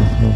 Mm-hmm.